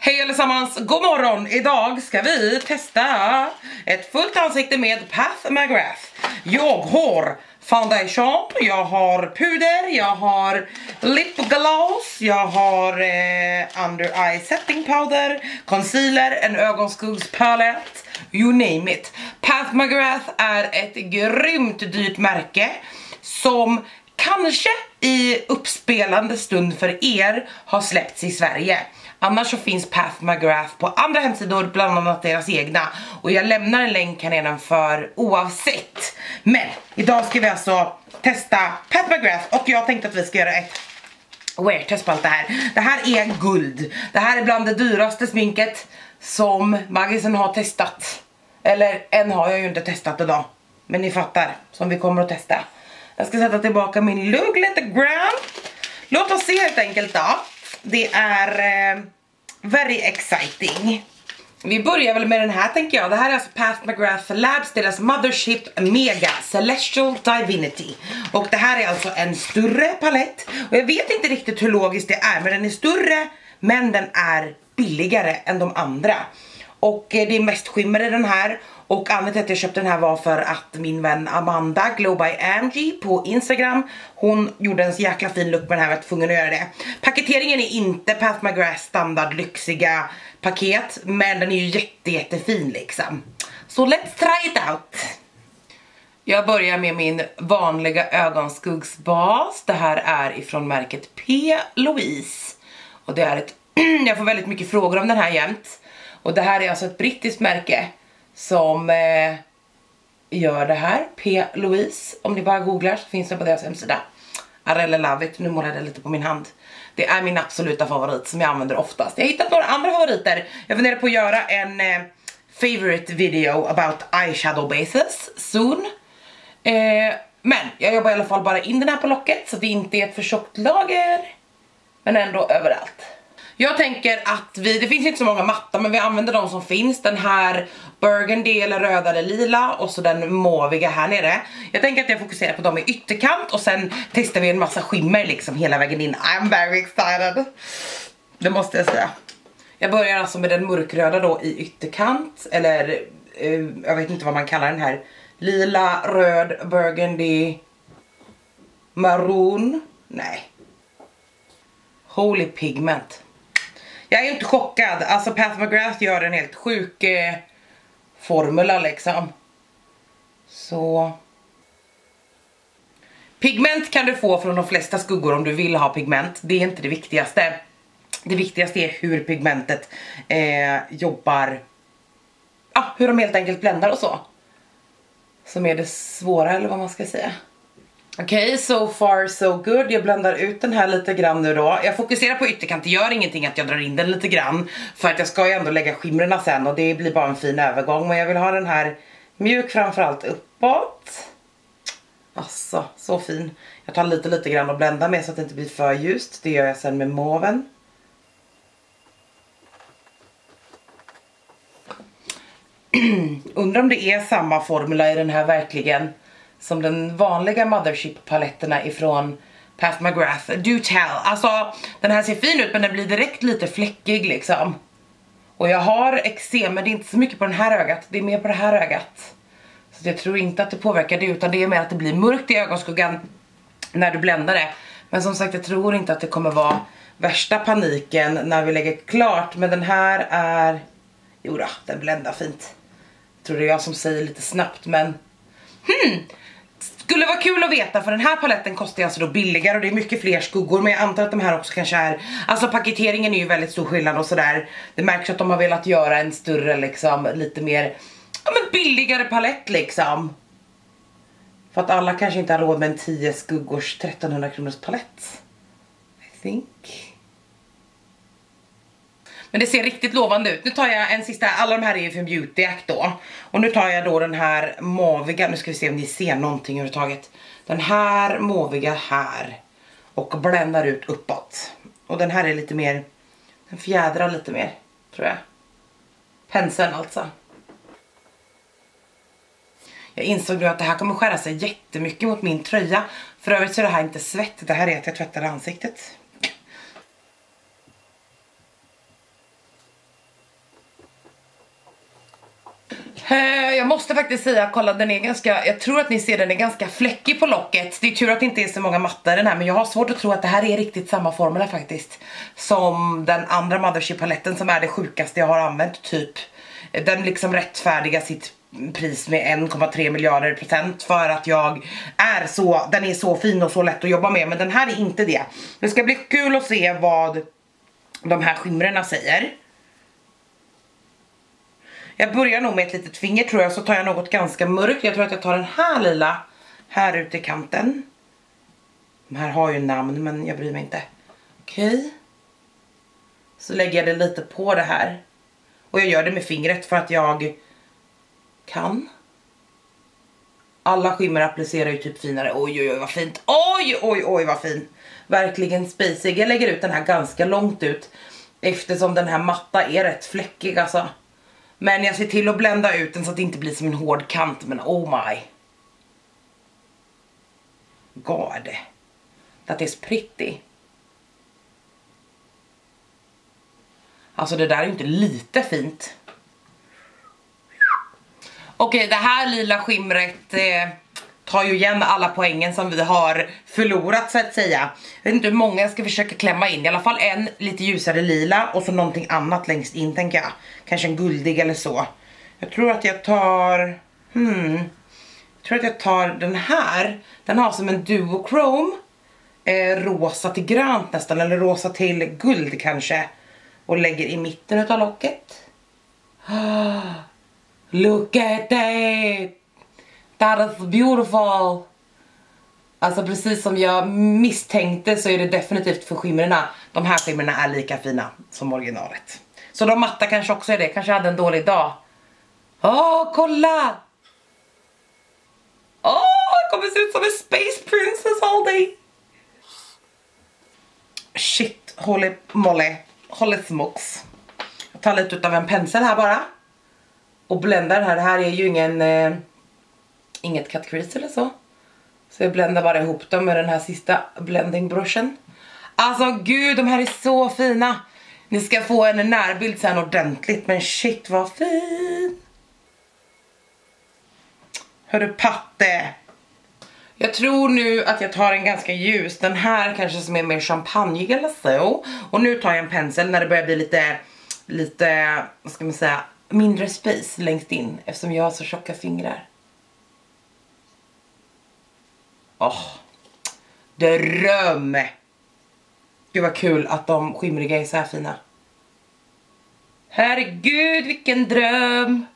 Hej allesammans, god morgon! Idag ska vi testa ett fullt ansikte med Path McGrath. Jag har foundation, jag har puder, jag har lipgloss, jag har eh, under eye setting powder, concealer, en ögonskuggspalett, you name it. Path McGrath är ett grymt dyrt märke som kanske i uppspelande stund för er har släppts i Sverige. Annars så finns Path McGrath på andra hemsidor, bland annat deras egna. Och jag lämnar en länk här nedanför oavsett. Men idag ska vi alltså testa Path McGrath och jag tänkte att vi ska göra ett wear-test på allt det här. Det här är guld. Det här är bland det dyraste sminket som Maggisen har testat. Eller än har jag ju inte testat idag. Men ni fattar, som vi kommer att testa. Jag ska sätta tillbaka min lugg lite grann. Låt oss se helt enkelt då. Det är eh, very exciting. Vi börjar väl med den här tänker jag. Det här är alltså Path McGrath Labs, deras Mothership Mega Celestial Divinity. Och det här är alltså en större palett. Och jag vet inte riktigt hur logiskt det är, men den är större, men den är billigare än de andra. Och eh, det är mest skimmer i den här och anledningen till att jag köpte den här var för att min vän Amanda, Glow by Angie på Instagram, hon gjorde en så jäkla fin look med den här, jag var tvungen att göra det. Paketeringen är inte Path McGrath standard lyxiga paket, men den är ju jätte jättefin liksom. Så let's try it out! Jag börjar med min vanliga ögonskuggsbas. Det här är ifrån märket P. Louise. Och det är ett, jag får väldigt mycket frågor om den här jämt. Och det här är alltså ett brittiskt märke som eh, gör det här. P. Louise. Om ni bara googlar så finns det på deras hemsida. I really love it. Nu målade jag lite på min hand. Det är min absoluta favorit som jag använder oftast. Jag har hittat några andra favoriter. Jag funderar på att göra en eh, favorite video about eyeshadow bases soon. Eh, men jag jobbar i alla fall bara in den här på locket så att det inte är ett för tjockt lager. Men ändå överallt. Jag tänker att vi, det finns inte så många mattor men vi använder de som finns. Den här burgundy eller röda eller lila och så den måviga här nere. Jag tänker att jag fokuserar på dem i ytterkant och sen testar vi en massa skimmer liksom hela vägen in. I'm very excited. Det måste jag säga. Jag börjar alltså med den mörkröda då i ytterkant eller eh, jag vet inte vad man kallar den här. Lila, röd, burgundy, maroon. Nej. Holy pigment. Jag är inte chockad, alltså Pat McGrath gör en helt sjuk eh, formula liksom. Så... Pigment kan du få från de flesta skuggor om du vill ha pigment. Det är inte det viktigaste. Det viktigaste är hur pigmentet eh, jobbar. Ah, hur de helt enkelt bländar och så. Som är det svåra eller vad man ska säga. Okej, okay, so far so good. Jag bländar ut den här lite grann nu då. Jag fokuserar på ytterkant, det gör ingenting att jag drar in den lite grann. För att jag ska ju ändå lägga skimrarna sen och det blir bara en fin övergång. Men jag vill ha den här mjuk framförallt uppåt. Alltså, så fin. Jag tar lite lite grann och bländar med så att det inte blir för ljust. Det gör jag sen med måven. Undrar om det är samma formula i den här verkligen som den vanliga Mothership-paletterna ifrån Pat McGrath. Do tell. Alltså, den här ser fin ut men den blir direkt lite fläckig liksom. Och jag har eksem men det är inte så mycket på den här ögat, det är mer på det här ögat. Så jag tror inte att det påverkar det utan det är mer att det blir mörkt i ögonskuggan när du bländar det. Men som sagt jag tror inte att det kommer vara värsta paniken när vi lägger klart. Men den här är, jo då, den bländar fint. Jag tror det är jag som säger lite snabbt men hmm, skulle vara kul att veta för den här paletten kostar alltså då billigare och det är mycket fler skuggor. Men jag antar att de här också kanske är Alltså paketeringen är ju väldigt stor skillnad och sådär. Det märks att de har velat göra en större liksom lite mer Ja men billigare palett liksom. För att alla kanske inte har råd med en 10 skuggors 1300 kronors palett. I think men det ser riktigt lovande ut. Nu tar jag en sista, alla de här är ju från Beauty Act då. Och nu tar jag då den här maviga, nu ska vi se om ni ser någonting överhuvudtaget. Den här maviga här. Och bländar ut uppåt. Och den här är lite mer, den fjädrar lite mer, tror jag. Penseln alltså. Jag insåg nu att det här kommer skära sig jättemycket mot min tröja. För övrigt så är det här inte svett, det här är att jag tvättar ansiktet. Eh, Eh, jag måste faktiskt säga, kolla den är ganska, jag tror att ni ser den är ganska fläckig på locket. Det är tur att det inte är så många mattor den här men jag har svårt att tro att det här är riktigt samma formula faktiskt. Som den andra Mothership paletten som är det sjukaste jag har använt typ. Den liksom rättfärdigar sitt pris med 1,3 miljarder procent för att jag är så, den är så fin och så lätt att jobba med men den här är inte det. Det ska bli kul att se vad de här skimrarna säger. Jag börjar nog med ett litet finger tror jag, så tar jag något ganska mörkt. Jag tror att jag tar den här lila här ute i kanten. De här har ju namn men jag bryr mig inte. Okej. Okay. Så lägger jag det lite på det här. Och jag gör det med fingret för att jag kan. Alla skimmer applicerar ju typ finare. Oj oj oj vad fint. Oj oj oj vad fin. Verkligen spisig. Jag lägger ut den här ganska långt ut. Eftersom den här matta är rätt fläckig alltså. Men jag ser till att blända ut den så att det inte blir som en hård kant. Men oh my. God. That is pretty. Alltså det där är inte lite fint. Okej, det här lila skimret eh, tar ju igen alla poängen som vi har förlorat så att säga. Jag vet inte hur många jag ska försöka klämma in, i alla fall en lite ljusare lila och så någonting annat längst in tänker jag. Kanske en guldig eller så. Jag tror att jag tar, hmm, jag tror att jag tar den här. Den har som en duochrome, eh, rosa till grönt nästan, eller rosa till guld kanske. Och lägger i mitten av locket. Look at that! That is beautiful! Alltså precis som jag misstänkte så är det definitivt för skimmerna. De här skimmerna är lika fina som originalet. Så de matta kanske också är det. Kanske hade en dålig dag. Åh, oh, kolla! Åh, oh, jag kommer se ut som en space princess all day. Shit, holy moly. Holy smokes. Jag tar lite av en pensel här bara och bländar här. Det här är ju ingen, eh, inget cut crease eller så. Så jag bländar bara ihop dem med den här sista blendingbrushen. Alltså gud, de här är så fina. Ni ska få en närbild sen ordentligt, men shit vad fin. Hörru Patte. Jag tror nu att jag tar en ganska ljus, den här kanske som är mer champagne eller så. Och nu tar jag en pensel när det börjar bli lite, lite, vad ska man säga, mindre space längst in eftersom jag har så tjocka fingrar. Åh, oh, dröm! Gud vad kul att de skimriga är så här fina. Herregud vilken dröm!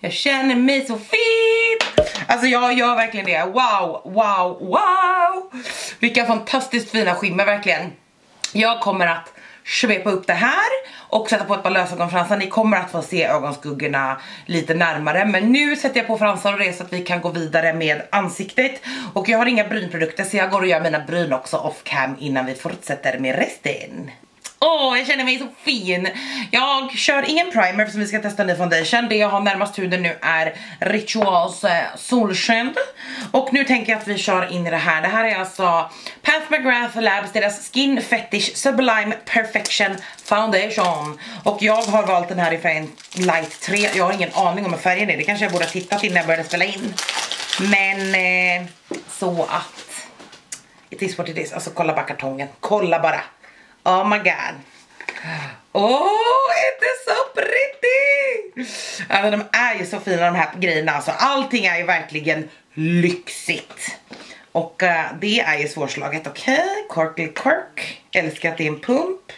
Jag känner mig så fin! Alltså jag gör verkligen det. Wow, wow, wow! Vilka fantastiskt fina skimmer verkligen. Jag kommer att svepa upp det här och sätta på ett par lösögonfransar. Ni kommer att få se ögonskuggorna lite närmare. Men nu sätter jag på fransar och det så att vi kan gå vidare med ansiktet. Och jag har inga brynprodukter så jag går och gör mina bryn också off cam innan vi fortsätter med resten. Åh, oh, jag känner mig så fin. Jag kör ingen primer för vi ska testa ny foundation. Det jag har närmast huden nu är Rituals eh, solsken. Och nu tänker jag att vi kör in i det här. Det här är alltså Path McGrath Labs, deras Skin Fetish Sublime Perfection Foundation. Och jag har valt den här i färgen Light 3. Jag har ingen aning om hur färgen är. Det kanske jag borde ha tittat innan jag började spela in. Men eh, så att it is what it is. Alltså kolla bara kartongen. Kolla bara. Oh my god. Oh, it is so pretty! Alltså de är ju så fina de här grejerna. Alltså allting är ju verkligen lyxigt. Och uh, det är ju svårslaget. Okej, okay. Corkly Cork. Älskar att det är en pump.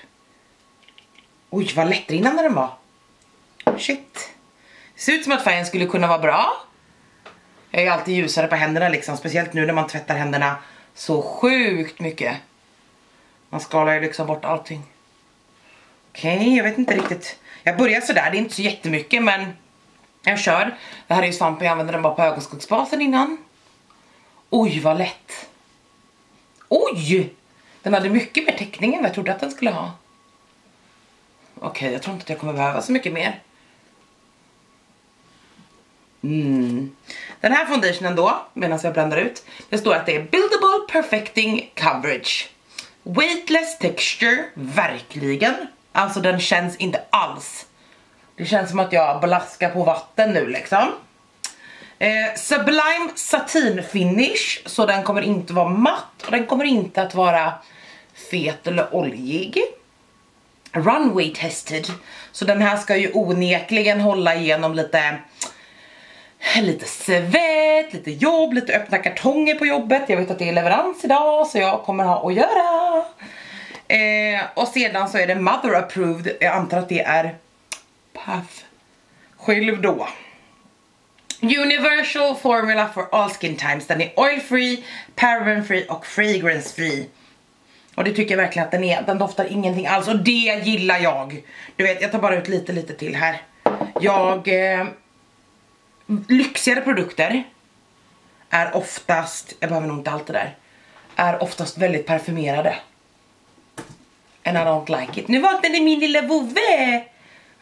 Oj, vad lättrinnande den var. Shit. Ser ut som att färgen skulle kunna vara bra. Jag är alltid ljusare på händerna liksom. Speciellt nu när man tvättar händerna så sjukt mycket. Man skalar ju liksom bort allting. Okej, okay, jag vet inte riktigt. Jag börjar sådär, det är inte så jättemycket men jag kör. Det här är ju svampen, jag använde den bara på ögonskuggsbasen innan. Oj, vad lätt. Oj! Den hade mycket mer täckning än vad jag trodde att den skulle ha. Okej, okay, jag tror inte att jag kommer behöva så mycket mer. Mm. Den här foundationen då, medan jag bländar ut, det står att det är Buildable Perfecting Coverage. Weightless texture, verkligen. Alltså den känns inte alls. Det känns som att jag blaskar på vatten nu liksom. Eh, Sublime Satin Finish, så den kommer inte vara matt och den kommer inte att vara fet eller oljig. Runway tested, så den här ska ju onekligen hålla igenom lite lite svett, lite jobb, lite öppna kartonger på jobbet. Jag vet att det är leverans idag så jag kommer ha att göra. Eh, och sedan så är det mother approved, jag antar att det är Puff själv då. Universal formula for all skin times. Den är oil free, paraben free och fragrance free. Och det tycker jag verkligen att den är. Den doftar ingenting alls och det gillar jag. Du vet, jag tar bara ut lite lite till här. Jag... Eh, lyxigare produkter är oftast, jag behöver nog inte allt det där, är oftast väldigt parfymerade. And I don't like it. Nu vaknade min lilla vovve!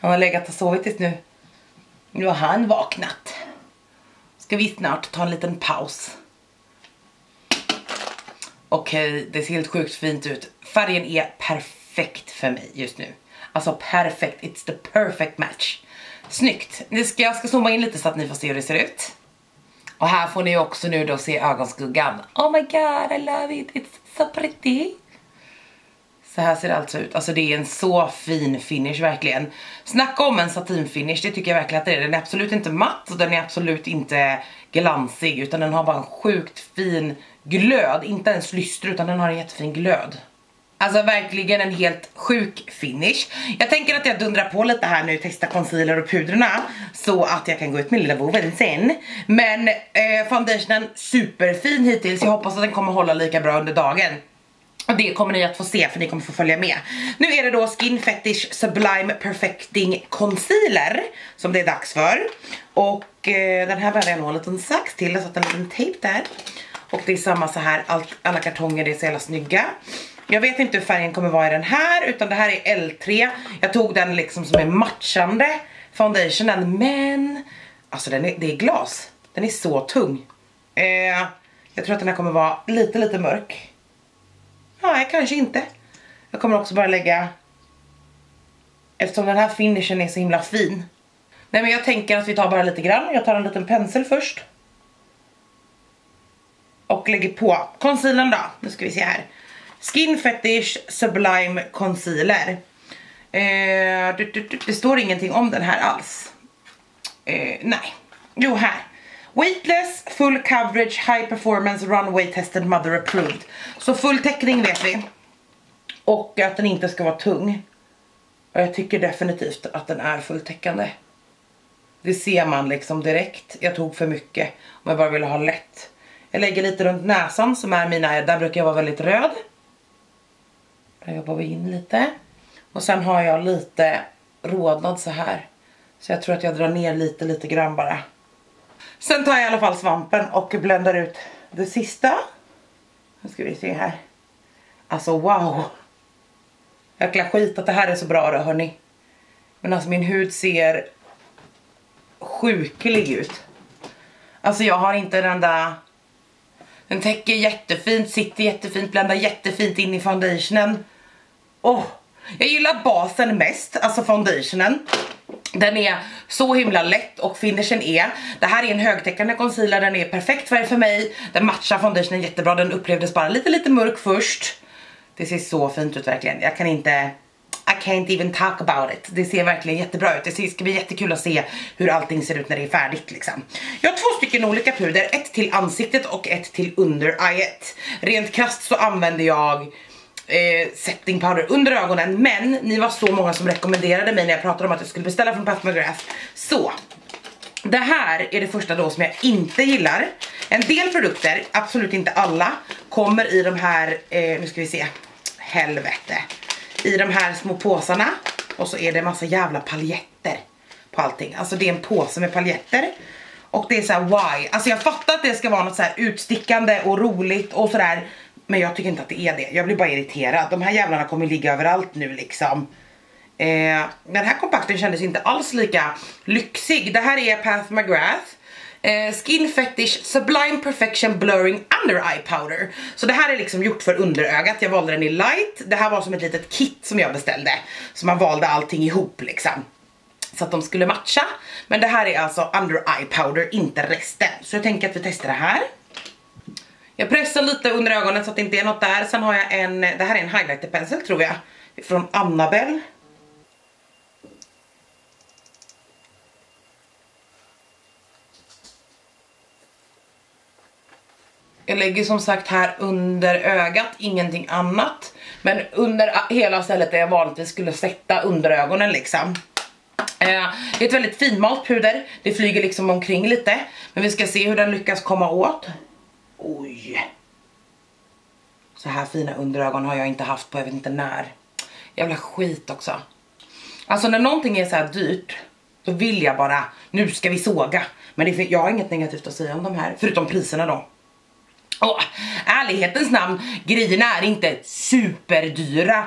Han har legat och sovit tills nu. Nu har han vaknat. Ska vi snart ta en liten paus. Okej, okay, det ser helt sjukt fint ut. Färgen är perfekt för mig just nu. Alltså perfekt, it's the perfect match. Snyggt. Nu ska, jag ska zooma in lite så att ni får se hur det ser ut. Och här får ni också nu då se ögonskuggan. Oh my god, I love it, it's so pretty. Så här ser det alltså ut. Alltså det är en så fin finish verkligen. Snacka om en satinfinish, det tycker jag verkligen att det är. Den är absolut inte matt och den är absolut inte glansig utan den har bara en sjukt fin glöd. Inte ens lyster utan den har en jättefin glöd. Alltså verkligen en helt sjuk finish. Jag tänker att jag dundrar på lite här nu, testa concealer och pudrarna. så att jag kan gå ut med lilla boven sen. Men eh, foundationen superfin hittills, jag hoppas att den kommer hålla lika bra under dagen. Och det kommer ni att få se för ni kommer få följa med. Nu är det då Skin Fetish Sublime Perfecting Concealer som det är dags för. Och eh, den här behöver jag nog en liten sax till, jag satt en liten tejp där. Och det är samma så här, allt, alla kartonger det är så jävla snygga. Jag vet inte hur färgen kommer vara i den här utan det här är L3. Jag tog den liksom som är matchande foundationen men alltså den är, det är glas. Den är så tung. Eh, jag tror att den här kommer vara lite lite mörk. Nej, kanske inte. Jag kommer också bara lägga eftersom den här finishen är så himla fin. Nej men jag tänker att vi tar bara lite grann. Jag tar en liten pensel först. Och lägger på concealern då. Nu ska vi se här. Skin Fetish Sublime Concealer. Eh, det, det, det, står ingenting om den här alls. Eh, nej. Jo, här. Weightless, full coverage, high performance, runway tested, mother approved. Så full täckning vet vi. Och att den inte ska vara tung. Och jag tycker definitivt att den är fulltäckande. Det ser man liksom direkt. Jag tog för mycket om jag bara ville ha lätt. Jag lägger lite runt näsan som är mina, där brukar jag vara väldigt röd. Där jobbar vi in lite. Och sen har jag lite rodnad så här. Så jag tror att jag drar ner lite, lite grann bara. Sen tar jag i alla fall svampen och bländar ut det sista. Nu ska vi se här. Alltså wow. Jäkla skit att det här är så bra då hörni. Men alltså min hud ser sjuklig ut. Alltså jag har inte den där den täcker jättefint, sitter jättefint, bländar jättefint in i foundationen. Oh, jag gillar basen mest, alltså foundationen. Den är så himla lätt och finishen är, det här är en högtäckande concealer, den är perfekt färg för mig, den matchar foundationen jättebra, den upplevdes bara lite lite mörk först. Det ser så fint ut verkligen, jag kan inte i can't even talk about it. Det ser verkligen jättebra ut. Det ska bli jättekul att se hur allting ser ut när det är färdigt liksom. Jag har två stycken olika puder, ett till ansiktet och ett till under ejet. Rent krasst så använder jag eh, setting powder under ögonen men ni var så många som rekommenderade mig när jag pratade om att jag skulle beställa från Pat McGrath. Så, det här är det första då som jag inte gillar. En del produkter, absolut inte alla, kommer i de här, eh, nu ska vi se, helvete i de här små påsarna och så är det en massa jävla paljetter på allting. Alltså det är en påse med paljetter och det är så här why. Alltså jag fattar att det ska vara något så här utstickande och roligt och sådär men jag tycker inte att det är det. Jag blir bara irriterad. De här jävlarna kommer ligga överallt nu liksom. Eh, den här kompakten kändes inte alls lika lyxig. Det här är Path McGrath. Eh, Skin Fetish Sublime Perfection Blurring Under Eye Powder. Så det här är liksom gjort för underögat, jag valde den i light. Det här var som ett litet kit som jag beställde. Så man valde allting ihop liksom. så att de skulle matcha. Men det här är alltså under eye powder, inte resten. Så jag tänker att vi testar det här. Jag pressar lite under ögonen så att det inte är något där. Sen har jag en, det här är en highlighterpensel tror jag. Från Annabelle. Jag lägger som sagt här under ögat, ingenting annat. Men under hela stället där jag vanligtvis skulle sätta under ögonen liksom. Eh, det är ett väldigt finmalt puder, det flyger liksom omkring lite. Men vi ska se hur den lyckas komma åt. Oj. Så här fina underögon har jag inte haft på jag vet inte när. Jävla skit också. Alltså när någonting är så här dyrt, då vill jag bara, nu ska vi såga. Men det, jag har inget negativt att säga om de här, förutom priserna då. Och ärlighetens namn, grejerna är inte superdyra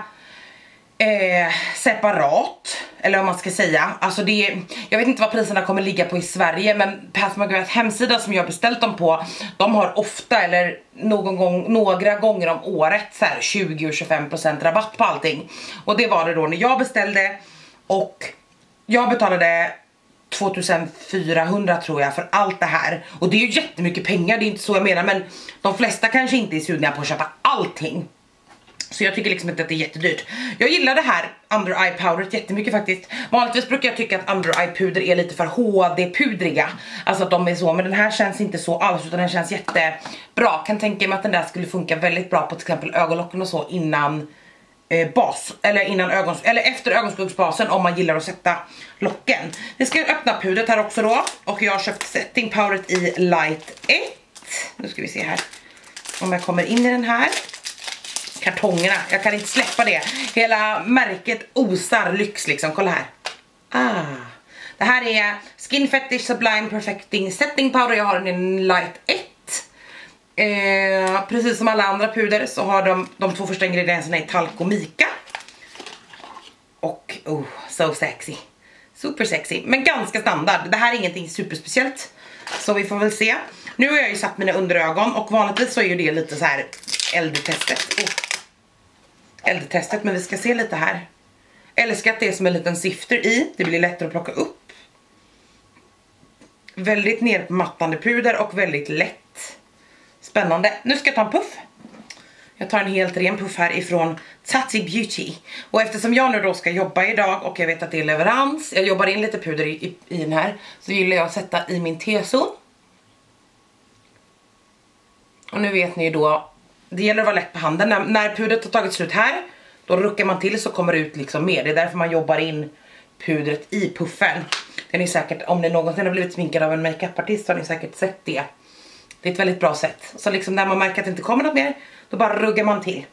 eh, separat, eller vad man ska säga. Alltså det, jag vet inte vad priserna kommer ligga på i Sverige men Pat hemsida som jag beställt dem på, de har ofta eller någon gång, några gånger om året så här 20 25% rabatt på allting. Och det var det då när jag beställde och jag betalade 2400 tror jag för allt det här. Och det är ju jättemycket pengar, det är inte så jag menar men de flesta kanske inte är sugna på att köpa allting. Så jag tycker liksom inte att det är jättedyrt. Jag gillar det här under eye powderet jättemycket faktiskt. Vanligtvis brukar jag tycka att under eye puder är lite för HD-pudriga. Alltså att de är så, men den här känns inte så alls utan den känns jättebra. Kan tänka mig att den där skulle funka väldigt bra på till exempel ögonlocken och så innan eh, bas, eller innan ögon, eller efter ögonskuggsbasen om man gillar att sätta locken. Vi ska öppna pudret här också då och jag har köpt setting powderet i light 1. Nu ska vi se här om jag kommer in i den här kartongerna. Jag kan inte släppa det. Hela märket osar lyx liksom. Kolla här. Ah. Det här är Skin Fetish Sublime Perfecting Setting Powder. Jag har den i light 1. Eh, precis som alla andra puder så har de, de två första ingredienserna i talk och mika. Och oh, so sexy. Super sexy, men ganska standard. Det här är ingenting superspeciellt. Så vi får väl se. Nu har jag ju satt mina underögon och vanligtvis så är ju det lite så här eldtestet. Oh eldtestet men vi ska se lite här. Älskar att det är som en liten sifter i, det blir lättare att plocka upp. Väldigt nermattande puder och väldigt lätt. Spännande. Nu ska jag ta en puff. Jag tar en helt ren puff här ifrån Tati Beauty. Och eftersom jag nu då ska jobba idag och jag vet att det är leverans, jag jobbar in lite puder i, i, i den här, så gillar jag att sätta i min T-zon. Och nu vet ni ju då det gäller att vara lätt på handen. När, när pudret har tagit slut här, då ruckar man till så kommer det ut liksom mer. Det är därför man jobbar in pudret i puffen. Den är säkert, om ni någonsin har blivit sminkad av en makeupartist så har ni säkert sett det. Det är ett väldigt bra sätt. Så liksom när man märker att det inte kommer något mer, då bara ruggar man till.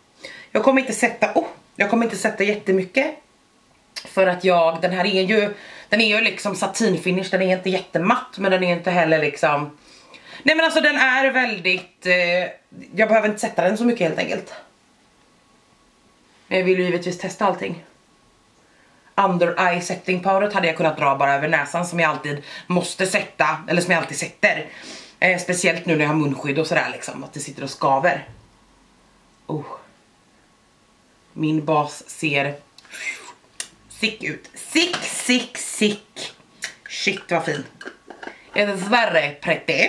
Jag kommer inte sätta, oh, jag kommer inte sätta jättemycket. För att jag, den här är ju, den är ju liksom satinfinish, den är inte jättematt men den är inte heller liksom Nej men alltså den är väldigt, eh, jag behöver inte sätta den så mycket helt enkelt. Men jag vill ju givetvis testa allting. Under eye setting powder hade jag kunnat dra bara över näsan som jag alltid måste sätta, eller som jag alltid sätter. Eh, speciellt nu när jag har munskydd och sådär liksom, att det sitter och skaver. Oh. Min bas ser sick ut. Sick, sick, sick. Shit vad fin. Är det pretty?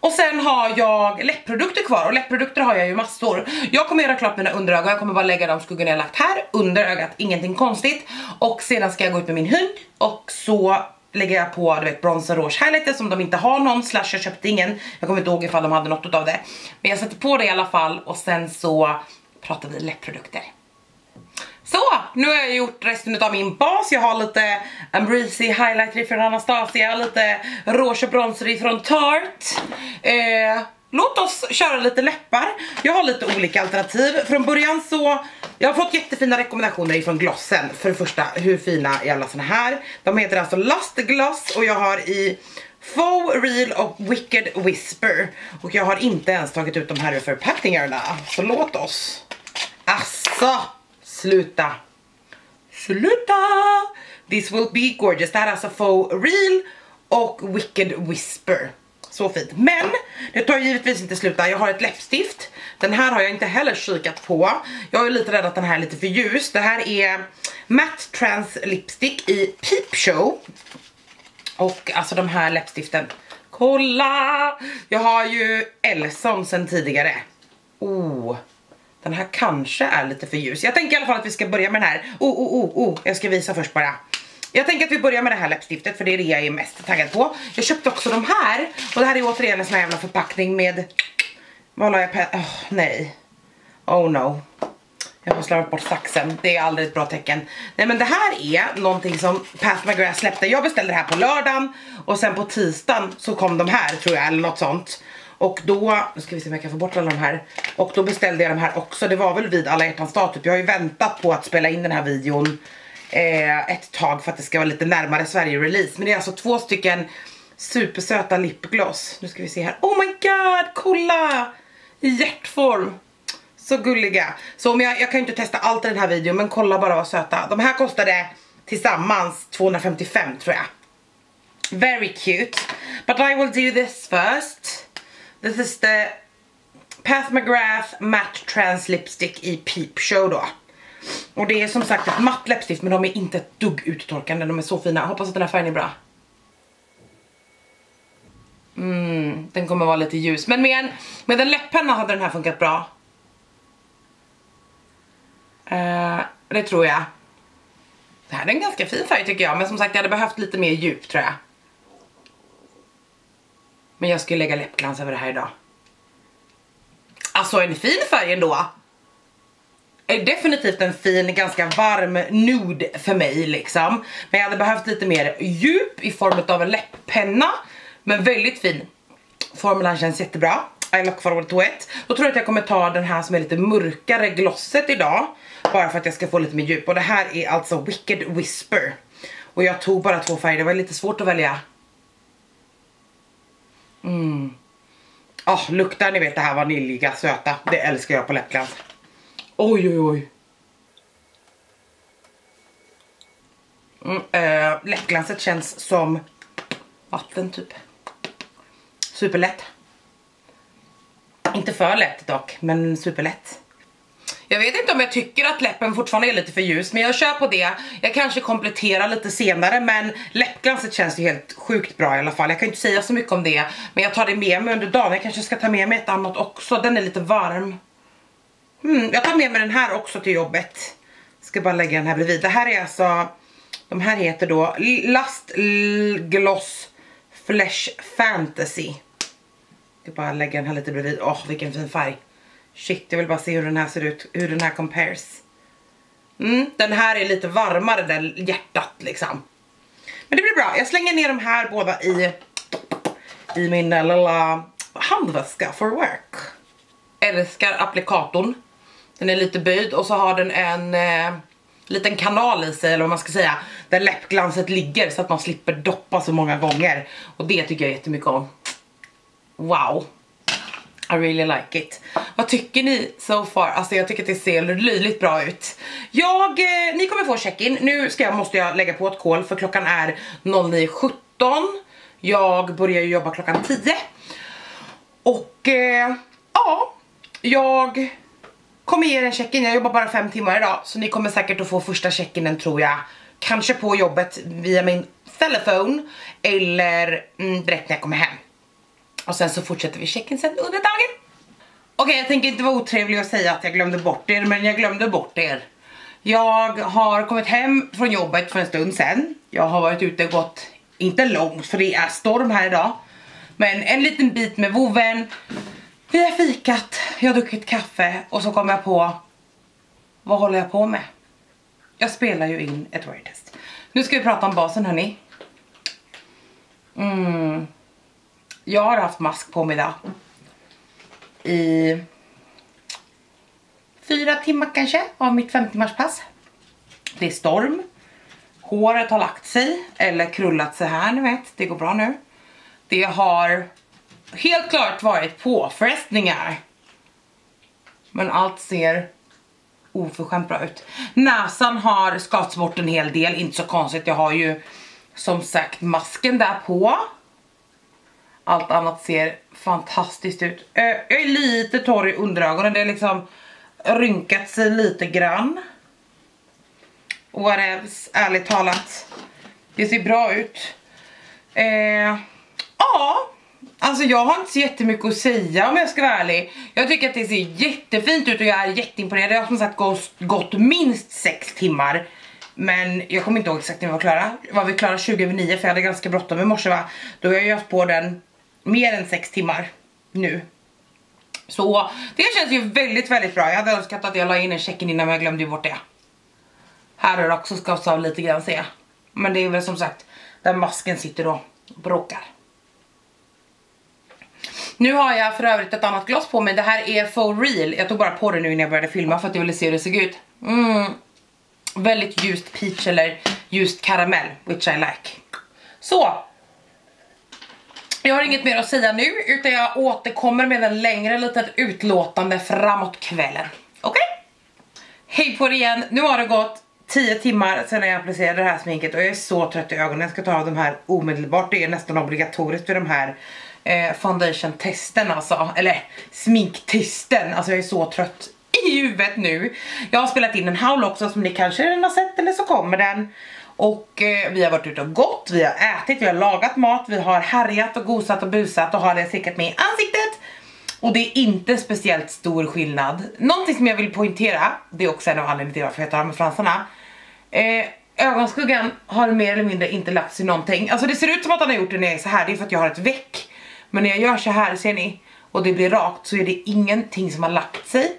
Och sen har jag läppprodukter kvar och läppprodukter har jag ju massor. Jag kommer göra klart mina underögon, jag kommer bara lägga de skuggorna jag lagt här under ögat, ingenting konstigt. Och sedan ska jag gå ut med min hund och så lägger jag på du vet bronzer rouge highlighter som de inte har någon slash jag köpte ingen. Jag kommer inte ihåg ifall de hade något av det. Men jag sätter på det i alla fall och sen så pratar vi läppprodukter. Så, nu har jag gjort resten av min bas. Jag har lite Ambreezy highlighter från Anastasia, lite rouge och bronzer från Tarte. Eh, låt oss köra lite läppar. Jag har lite olika alternativ. Från början så, jag har fått jättefina rekommendationer från Glossen. För det första, hur fina är alla såna här? De heter alltså Lust Gloss och jag har i Faux Real och Wicked Whisper. Och jag har inte ens tagit ut de här ur förpackningarna. Så låt oss. Asså! Sluta. Sluta! This will be gorgeous. Det här är alltså Faux Real och Wicked Whisper. Så fint. Men det tar givetvis inte slut där. Jag har ett läppstift Den här har jag inte heller kikat på. Jag är lite rädd att den här är lite för ljus. Det här är Matte Trans Lipstick i Peep Show. Och alltså de här läppstiften. Kolla! Jag har ju Elson sen tidigare. Oh. Den här kanske är lite för ljus. Jag tänker i alla fall att vi ska börja med den här. Oh, oh, oh, oh. Jag ska visa först bara. Jag tänker att vi börjar med det här läppstiftet för det är det jag är mest taggad på. Jag köpte också de här och det här är återigen en sån här jävla förpackning med... Vad la jag på? Oh, nej. Oh no. Jag har slarvat bort saxen, det är aldrig ett bra tecken. Nej men det här är någonting som Pat McGrath släppte. Jag beställde det här på lördagen och sen på tisdagen så kom de här tror jag eller något sånt. Och då, nu ska vi se om jag kan få bort alla de här. Och då beställde jag de här också, det var väl vid alla hjärtans dag typ. Jag har ju väntat på att spela in den här videon eh, ett tag för att det ska vara lite närmare Sverige-release. Men det är alltså två stycken supersöta lipgloss. Nu ska vi se här. Oh my god, kolla! I hjärtform. Så gulliga. Så om jag, jag kan ju inte testa allt i den här videon men kolla bara vad söta. De här kostade tillsammans 255 tror jag. Very cute. But I will do this first. This is the Path McGrath Matte Trans Lipstick i Peep Show då. Och det är som sagt ett matt läppstift men de är inte ett dugg uttorkande, de är så fina. Hoppas att den här färgen är bra. Mm, den kommer vara lite ljus. Men med en, med en läpppenna hade den här funkat bra. Uh, det tror jag. Det här är en ganska fin färg tycker jag, men som sagt jag hade behövt lite mer djup tror jag. Men jag skulle lägga läppglans över det här idag. Alltså en fin färg ändå definitivt en fin, ganska varm nude för mig liksom. Men jag hade behövt lite mer djup i form av en läpppenna. Men väldigt fin. Formulan känns jättebra. I look forward to it. Då tror jag att jag kommer ta den här som är lite mörkare glosset idag. Bara för att jag ska få lite mer djup. Och det här är alltså Wicked Whisper. Och jag tog bara två färger, det var lite svårt att välja. Mm. Oh, luktar ni vet det här vaniljiga söta. Det älskar jag på läppglans. Oj, oj, oj. Mm, eh, äh, läppglanset känns som vatten typ. Superlätt. Inte för lätt dock, men superlätt. Jag vet inte om jag tycker att läppen fortfarande är lite för ljus men jag kör på det. Jag kanske kompletterar lite senare men läppglanset känns ju helt sjukt bra i alla fall. Jag kan inte säga så mycket om det men jag tar det med mig under dagen. Jag kanske ska ta med mig ett annat också. Den är lite varm. Mm, jag tar med mig den här också till jobbet. Ska bara lägga den här bredvid. Det här är alltså, de här heter då Last Gloss Flesh Fantasy. Jag ska bara lägga den här lite bredvid. Åh, oh, vilken fin färg. Shit, jag vill bara se hur den här ser ut, hur den här compares. Mm, den här är lite varmare, där hjärtat liksom. Men det blir bra, jag slänger ner de här båda i, i min eh, lilla handväska for work. Älskar applikatorn. Den är lite böjd och så har den en eh, liten kanal i sig eller vad man ska säga. Där läppglanset ligger så att man slipper doppa så många gånger. Och det tycker jag jättemycket om. Wow. I really like it. Vad tycker ni so far? Alltså jag tycker att det ser löjligt bra ut. Jag, eh, ni kommer få check-in. Nu ska jag, måste jag lägga på ett kol för klockan är 09.17. Jag börjar ju jobba klockan 10. Och eh, ja, jag kommer ge er en check-in. Jag jobbar bara fem timmar idag så ni kommer säkert att få första check-inen tror jag. Kanske på jobbet via min telefon eller mm, direkt när jag kommer hem. Och sen så fortsätter vi check-in sen under dagen. Okej, okay, jag tänker inte vara otrevlig och säga att jag glömde bort er, men jag glömde bort er. Jag har kommit hem från jobbet för en stund sen. Jag har varit ute och gått, inte långt för det är storm här idag. Men en liten bit med voven. Vi har fikat, jag har druckit kaffe och så kom jag på, vad håller jag på med? Jag spelar ju in ett wordtest. Nu ska vi prata om basen hörni. Mm. Jag har haft mask på mig idag. I fyra timmar kanske av mitt fem timmars pass. Det är storm. Håret har lagt sig eller krullat sig här, ni vet. Det går bra nu. Det har helt klart varit påfrestningar. Men allt ser oförskämt bra ut. Näsan har skats bort en hel del, inte så konstigt. Jag har ju som sagt masken där på. Allt annat ser fantastiskt ut. Jag är lite torr i underögonen, det är liksom rynkat sig lite grann. Whatevs, ärligt talat. Det ser bra ut. Eh, ja, alltså jag har inte så jättemycket att säga om jag ska vara ärlig. Jag tycker att det ser jättefint ut och jag är jätteimponerad. Jag har som sagt gått, minst 6 timmar. Men jag kommer inte ihåg exakt när vi var klara. Var vi klara 20 över 9 för jag hade ganska bråttom i morse va. Då har jag ju haft på den mer än 6 timmar nu. Så det känns ju väldigt väldigt bra. Jag hade önskat att jag la in en check-in innan men jag glömde bort det. Här har det också skavts av lite grann ser jag. Men det är väl som sagt där masken sitter och bråkar. Nu har jag för övrigt ett annat glas på mig. Det här är for real. Jag tog bara på det nu innan jag började filma för att jag ville se hur det såg ut. Mm. Väldigt ljust peach eller ljust karamell, which I like. Så. Jag har inget mer att säga nu utan jag återkommer med en längre litet utlåtande framåt kvällen. Okej? Okay? Hej på er igen. Nu har det gått 10 timmar sedan jag applicerade det här sminket och jag är så trött i ögonen. Jag ska ta av de här omedelbart. Det är nästan obligatoriskt för de här eh, foundation testen alltså. Eller sminktesten. Alltså jag är så trött i huvudet nu. Jag har spelat in en haul också som ni kanske redan har sett eller så kommer den. Och eh, vi har varit ute och gått, vi har ätit, vi har lagat mat, vi har härjat och gosat och busat och har det säkert med i ansiktet. Och det är inte speciellt stor skillnad. Någonting som jag vill poängtera, det är också en av anledningarna till varför jag tar med fransarna. Eh, ögonskuggan har mer eller mindre inte lagt sig någonting. Alltså det ser ut som att han har gjort det när jag är så här, det är för att jag har ett väck. Men när jag gör så här, ser ni, och det blir rakt så är det ingenting som har lagt sig.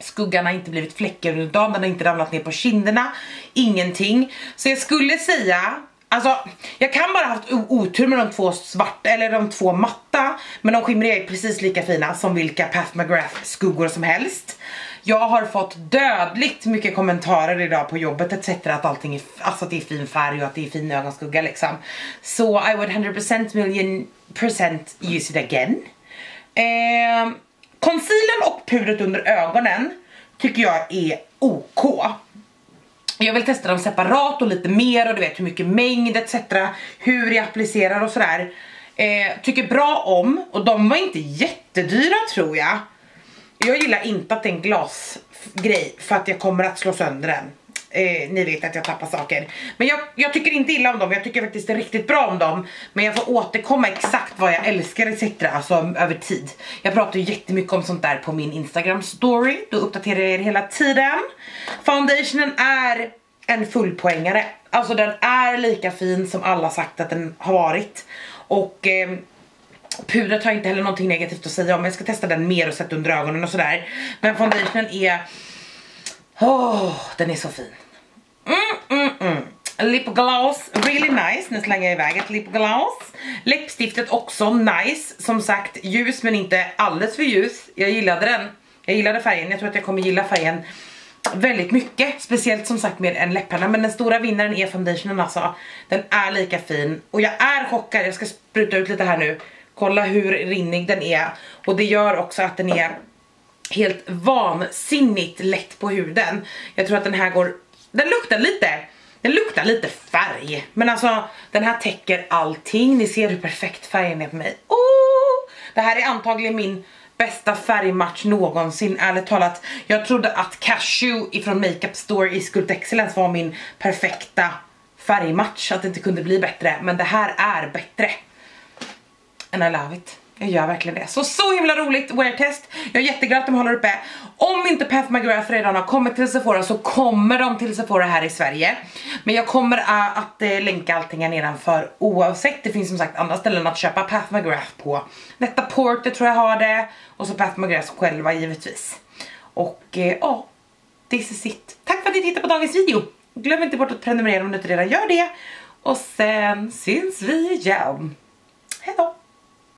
Skuggan har inte blivit fläckar under dagen, den har inte ramlat ner på kinderna, ingenting. Så jag skulle säga Alltså, jag kan bara haft otur med de två svarta, eller de två matta, men de skimriga är precis lika fina som vilka Pat McGrath skuggor som helst. Jag har fått dödligt mycket kommentarer idag på jobbet etc. att allting är, alltså att det är fin färg och att det är fin ögonskugga liksom. Så I would 100% million percent use it again. Eh, concealern och pudret under ögonen tycker jag är OK. Jag vill testa dem separat och lite mer och du vet hur mycket mängd etc. Hur jag applicerar och sådär. Eh, tycker bra om och de var inte jättedyra tror jag. Jag gillar inte att det är en glasgrej för att jag kommer att slå sönder den. Eh, ni vet att jag tappar saker. Men jag, jag, tycker inte illa om dem, jag tycker faktiskt riktigt bra om dem. Men jag får återkomma exakt vad jag älskar etc. Alltså över tid. Jag pratar ju jättemycket om sånt där på min Instagram story. Då uppdaterar jag er hela tiden. Foundationen är en fullpoängare. Alltså den är lika fin som alla sagt att den har varit. Och... Eh, Pudret har jag inte heller någonting negativt att säga om. Jag ska testa den mer och sätta under ögonen och sådär. Men foundationen är... Åh, oh, den är så fin. Mm, mm, mm. Lipgloss, really nice. Nu slänger jag iväg ett lipgloss. Läppstiftet också nice. Som sagt, ljus men inte alldeles för ljus. Jag gillade den. Jag gillade färgen. Jag tror att jag kommer gilla färgen väldigt mycket. Speciellt som sagt med en läpparna. Men den stora vinnaren är foundationen alltså. Den är lika fin. Och jag är chockad. Jag ska spruta ut lite här nu. Kolla hur rinnig den är. Och det gör också att den är helt vansinnigt lätt på huden. Jag tror att den här går, den luktar lite, den luktar lite färg. Men alltså den här täcker allting. Ni ser hur perfekt färgen är på mig. Oh! Det här är antagligen min bästa färgmatch någonsin, ärligt talat. Jag trodde att Cashew ifrån Makeup Store i Sculpt Excellence var min perfekta färgmatch, att det inte kunde bli bättre. Men det här är bättre and I love it. Jag gör verkligen det. Så så himla roligt wear-test. Jag är jätteglad att de håller uppe. Om inte Path McGrath redan har kommit till Sephora så kommer de till Sephora här i Sverige. Men jag kommer uh, att uh, länka allting här nedanför oavsett. Det finns som sagt andra ställen att köpa Path McGrath på. Netta Porter tror jag har det. Och så Path McGrath själva givetvis. Och äh, ja, uh, this is it. Tack för att ni tittade på dagens video. Glöm inte bort att prenumerera om du inte redan gör det. Och sen syns vi igen. Hejdå!